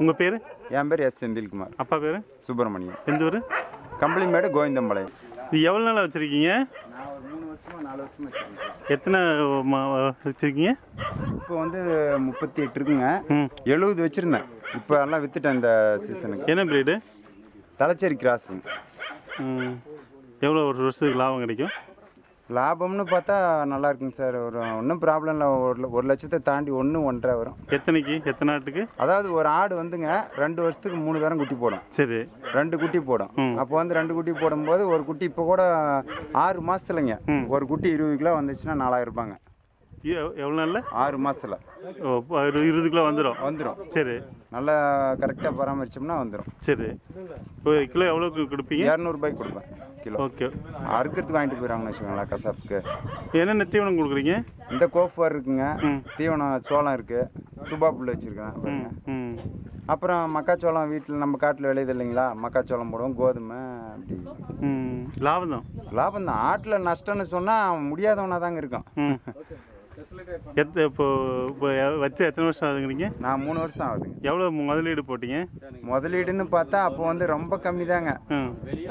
உங்கள் பேர்? என் பேர் எஸ் செந்தில்குமார். அப்பா பேர்? சுப்பிரமணியம். எந்த ஊர்? கம்பளிமேடு கோவிந்தம்பாளையம். இது எவ்வளோ நாளாக வச்சுருக்கீங்க? நான் ஒரு மூணு வருஷமா நாலு வருஷமா எத்தனை வச்சுருக்கீங்க? இப்போ வந்து முப்பத்தி எட்டு இருக்குங்க. ம். எழுபது வச்சுருந்தேன். இப்போ எல்லாம் வித்துட்டேன் இந்த சீசனுக்கு. என்ன பிரீடு தலைச்சேரி கிராஸுங்க ம். எவ்வளோ ஒரு வருஷத்துக்கு லாபம் கிடைக்கும்? லாபம்னு பார்த்தா நல்லா இருக்குங்க சார். ஒரு ஒன்றும் ப்ராப்ளம் இல்லை. ஒரு ஒரு லட்சத்தை தாண்டி ஒன்று ஒன்றரை வரும். எத்தனைக்கு? எத்தனை நாட்டுக்கு அதாவது ஒரு ஆடு வந்துங்க ரெண்டு வருஷத்துக்கு மூணு தரம் குட்டி போடும். சரி. ரெண்டு குட்டி போடும். அப்போ வந்து ரெண்டு குட்டி போடும்போது ஒரு குட்டி இப்போ கூட ஆறு மாசத்துலங்க. ஒரு குட்டி இருபது கிலோ வந்துச்சுன்னா நாலாயிரம் ரூபாங்க எவ்வளோ நாளில்? ஆறு ஒரு இருபது கிலோ வந்துடும் வந்துடும் சரி. நல்லா கரெக்டாக பராமரிச்சோம்னா வந்துடும் சரி. இப்போ கிலோ எவ்வளோக்கு கொடுப்பீங்க? இரநூறுபாய்க்கு கொடுப்பேன். கிலோ. ஓகே. அறுக்கிறதுக்கு வாங்கிட்டு போயிடறாங்கன்னு வச்சுக்கோங்களேன் கசாப்புக்கு. என்னென்ன தீவனம் கொடுக்குறீங்க? இந்த கோஃபார் இருக்குங்க தீவனம் சோளம் இருக்கு சுபா புல் வச்சுருக்கேன் அப்புறம் மக்காச்சோளம் வீட்டில் நம்ம காட்டில் விளையுது இல்லைங்களா மக்காச்சோளம் போடுவோம் கோதுமை அப்படி. லாபம் தான். லாபம் தான். ஆட்டில் நஷ்டம்னு சொன்னால் முடியாதவனா தாங்க இருக்கும் எத்த இப்போ இப்போ வச்சு எத்தனை வருஷம் ஆகுதுங்கிறீங்க? நான் மூணு வருஷம் ஆகுதுங்க. எவ்வளோ முதலீடு போட்டீங்க? முதலீடுன்னு பார்த்தா அப்போ வந்து ரொம்ப கம்மி தாங்க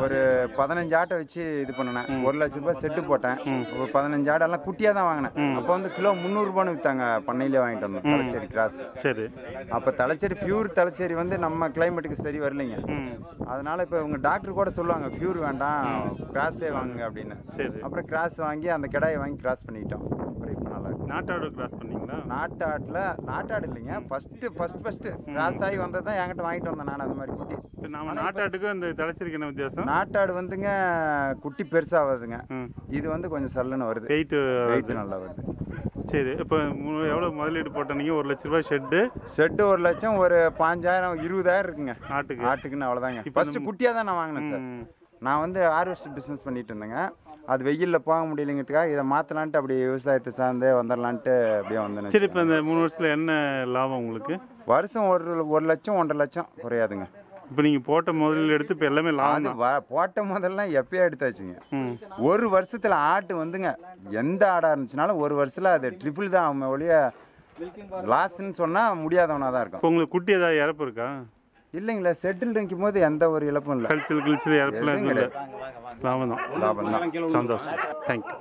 ஒரு பதினஞ்சு ஆட்டை வச்சு இது பண்ணினேன். ஒரு லட்ச ரூபாய் செட்டு போட்டேன். ஒரு பதினஞ்சு ஆடெல்லாம் குட்டியாக தான் வாங்கினேன். அப்போ வந்து கிலோ முந்நூறுபான்னு விற்றாங்க பண்ணையிலே வாங்கிட்டு வந்தோம். தலைச்சேரி கிராஸ். சரி. அப்போ தலைச்சேரி பியூர் தலைச்சேரி வந்து நம்ம கிளைமேட்டுக்கு சரி வரலைங்க. அதனால இப்போ இவங்க டாக்டர் கூட சொல்லுவாங்க பியூர் வேண்டாம். கிராஸே வாங்குங்க அப்படின்னு. சரி. அப்புறம் கிராஸ் வாங்கி அந்த கிடாயை வாங்கி கிராஸ் பண்ணிட்டோம் அப்புறம் நாட்டாடு கிராஸ் பண்ணீங்களா? நாட்டாட்டில் நாட்டாடு இல்லைங்க. ஃபஸ்ட்டு ஃபஸ்ட் ஃபஸ்ட்டு கிராஸ் ஆகி வந்தது தான் என்கிட்ட வாங்கிட்டு வந்தேன் நான் அந்த மாதிரி குட்டி. இப்போ நாம நாட்டாட்டுக்கும் அந்த தலைச்சேரிக்கு என்ன வித்தியாசம்? நாட்டாடு வந்துங்க குட்டி பெருசாகுதுங்க ம். இது வந்து கொஞ்சம் சல்லுன்னு வருது. வெயிட்டு வெயிட் நல்லா வருது. சரி இப்போ எவ்வளோ முதலீடு போட்டீங்க ஒரு லட்ச ரூபாய் ஷெட்டு செட்டு ஒரு லட்சம் ஒரு பாஞ்சாயிரம் இருபதாயிரம் இருக்குங்க. நாட்டுக்கு ஆட்டுக்குன்னு அவ்வளோதாங்க ஃபஸ்ட்டு குட்டியாக தான் நான் வாங்கினேன் சார். நான் வந்து ஹார்வெஸ்ட் பிஸ்னஸ் பண்ணிட்டு இருந்தேங்க அது வெயிலில் போக முடியலைங்கிறதுக்காக இதை மாற்றலான்ட்டு அப்படியே விவசாயத்தை சார்ந்து வந்துடலான்ட்டு அப்படியே வந்தேன் சரி இப்போ இந்த மூணு வருஷத்தில் என்ன லாபம் உங்களுக்கு? வருஷம் ஒரு ஒரு லட்சம் ஒன்றரை லட்சம் குறையாதுங்க. இப்போ நீங்கள் போட்ட முதலீடு எடுத்து இப்போ எல்லாமே லாபம் போட்ட முதல்லாம் எப்பயோ எடுத்தாச்சுங்க. ஒரு வருஷத்தில் ஆட்டு வந்துங்க. எந்த ஆடாக இருந்துச்சுனாலும் ஒரு வருஷத்தில் அது ட்ரிபிள் தான் அவன் ஒழிய லாஸ்ன்னு சொன்னால் முடியாதவனாக தான் இருக்கும் உங்களுக்கு குட்டி ஏதாவது இறப்பு இருக்கா? இல்லைங்களா செட்டில் நிற்கும் போது எந்த ஒரு இழப்பும் இல்லை. கழிச்சல் கிழிச்சல் இறப்புலாம் எதுவும் இல்லை. லாபம் தான் லாபம் தான் சந்தோஷம் தேங்க்யூ